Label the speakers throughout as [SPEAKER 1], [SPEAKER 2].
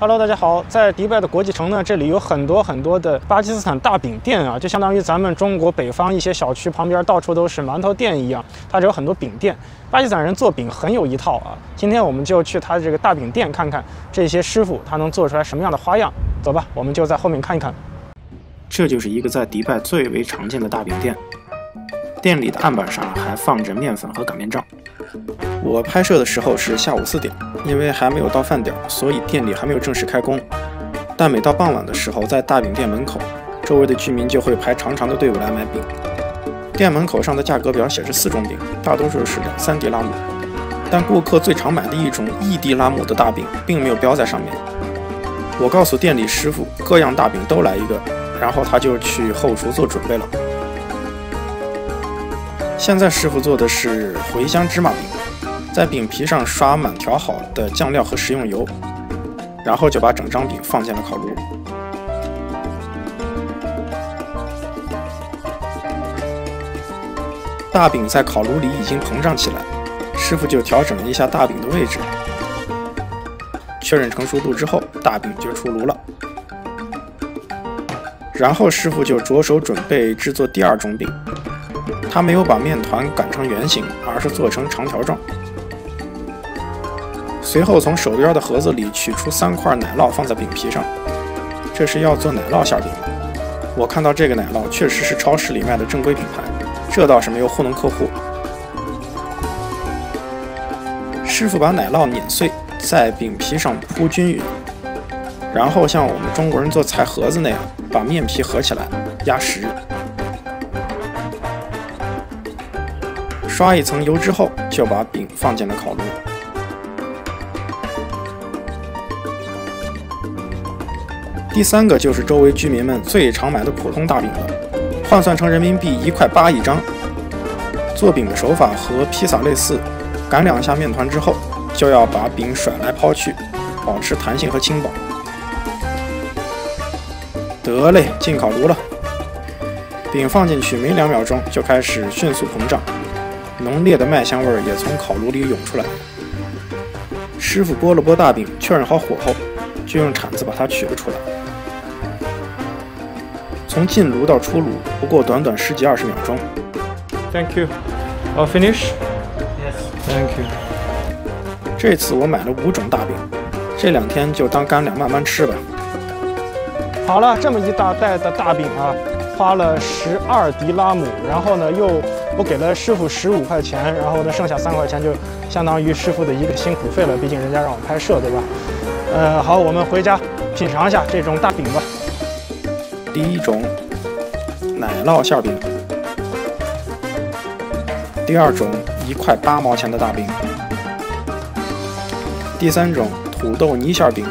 [SPEAKER 1] Hello，大家好，在迪拜的国际城呢，这里有很多很多的巴基斯坦大饼店啊，就相当于咱们中国北方一些小区旁边到处都是馒头店一样，它这有很多饼店。巴基斯坦人做饼很有一套啊，今天我们就去他这个大饼店看看这些师傅他能做出来什么样的花样。走吧，我们就在后面看一看。
[SPEAKER 2] 这就是一个在迪拜最为常见的大饼店，店里的案板上还放着面粉和擀面杖。我拍摄的时候是下午四点，因为还没有到饭点，所以店里还没有正式开工。但每到傍晚的时候，在大饼店门口，周围的居民就会排长长的队伍来买饼。店门口上的价格表显示四种饼，大多数是两三迪拉姆，但顾客最常买的一种一迪拉姆的大饼并没有标在上面。我告诉店里师傅，各样大饼都来一个，然后他就去后厨做准备了。现在师傅做的是茴香芝麻饼，在饼皮上刷满调好的酱料和食用油，然后就把整张饼放进了烤炉。大饼在烤炉里已经膨胀起来，师傅就调整了一下大饼的位置，确认成熟度之后，大饼就出炉了。然后师傅就着手准备制作第二种饼。他没有把面团擀成圆形，而是做成长条状。随后从手边的盒子里取出三块奶酪，放在饼皮上。这是要做奶酪馅饼。我看到这个奶酪确实是超市里卖的正规品牌，这倒是没有糊弄客户。师傅把奶酪碾碎，在饼皮上铺均匀，然后像我们中国人做菜盒子那样，把面皮合起来压实。刷一层油之后，就把饼放进了烤炉。第三个就是周围居民们最常买的普通大饼了，换算成人民币一块八一张。做饼的手法和披萨类似，擀两下面团之后，就要把饼甩来抛去，保持弹性和轻薄。得嘞，进烤炉了。饼放进去没两秒钟，就开始迅速膨胀。浓烈的麦香味儿也从烤炉里涌出来。师傅拨了拨大饼，确认好火候，就用铲子把它取了出来。从进炉到出炉不过短短十几二十秒钟。
[SPEAKER 1] Thank you. I'll finish.
[SPEAKER 3] Yes.
[SPEAKER 1] Thank you.
[SPEAKER 2] 这次我买了五种大饼，这两天就当干粮慢慢吃吧。
[SPEAKER 1] 好了，这么一大袋的大饼啊，花了十二迪拉姆，然后呢又。我给了师傅十五块钱，然后呢，剩下三块钱就相当于师傅的一个辛苦费了。毕竟人家让我拍摄，对吧？呃，好，我们回家品尝一下这种大饼吧。
[SPEAKER 2] 第一种奶酪馅饼，第二种一块八毛钱的大饼，第三种土豆泥馅饼，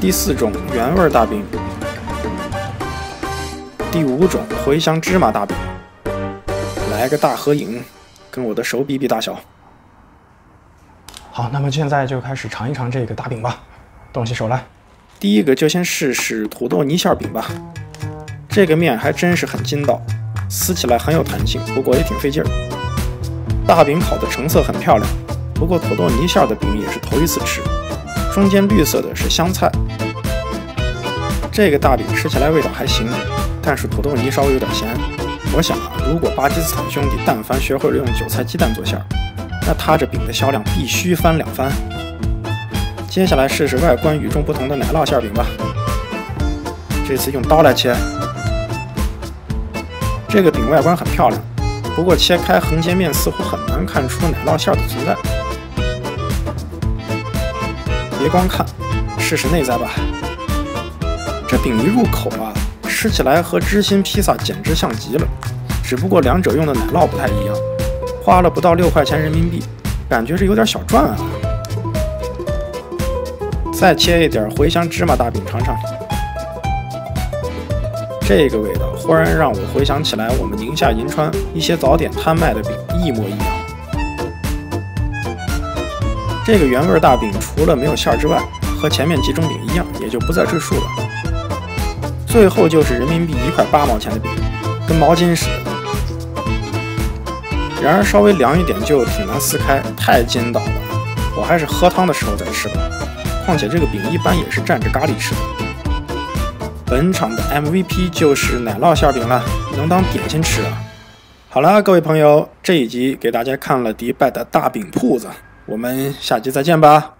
[SPEAKER 2] 第四种原味大饼。第五种茴香芝麻大饼，来个大合影，跟我的手比比大小。
[SPEAKER 1] 好，那么现在就开始尝一尝这个大饼吧，动起手来。
[SPEAKER 2] 第一个就先试试土豆泥馅饼吧，这个面还真是很筋道，撕起来很有弹性，不过也挺费劲儿。大饼烤的成色很漂亮，不过土豆泥馅的饼也是头一次吃。中间绿色的是香菜，这个大饼吃起来味道还行。但是土豆泥稍微有点咸，我想啊，如果巴基斯坦兄弟但凡学会了用韭菜鸡蛋做馅儿，那他这饼的销量必须翻两番。接下来试试外观与众不同的奶酪馅饼吧，这次用刀来切。这个饼外观很漂亮，不过切开横截面似乎很难看出奶酪馅的存在。别光看，试试内在吧。这饼一入口啊。吃起来和芝心披萨简直像极了，只不过两者用的奶酪不太一样。花了不到六块钱人民币，感觉是有点小赚啊。再切一点茴香芝麻大饼尝尝，这个味道忽然让我回想起来我们宁夏银川一些早点摊卖的饼一模一样。这个原味大饼除了没有馅之外，和前面几种饼一样，也就不再赘述了。最后就是人民币一块八毛钱的饼，跟毛巾似的。然而稍微凉一点就挺难撕开，太筋道了。我还是喝汤的时候再吃吧。况且这个饼一般也是蘸着咖喱吃的。本场的 MVP 就是奶酪馅饼了，能当点心吃啊。好了，各位朋友，这一集给大家看了迪拜的大饼铺子，我们下集再见吧。